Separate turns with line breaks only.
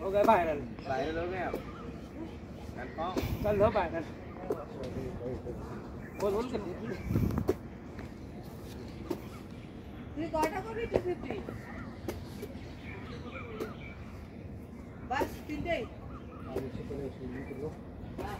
ok bài này
Lại luôn nghe. Anh có.
cân lớp bài này ôi muốn cái
তুই কয় টাকা fifty fifty বাস তিনটেই হ্যাঁ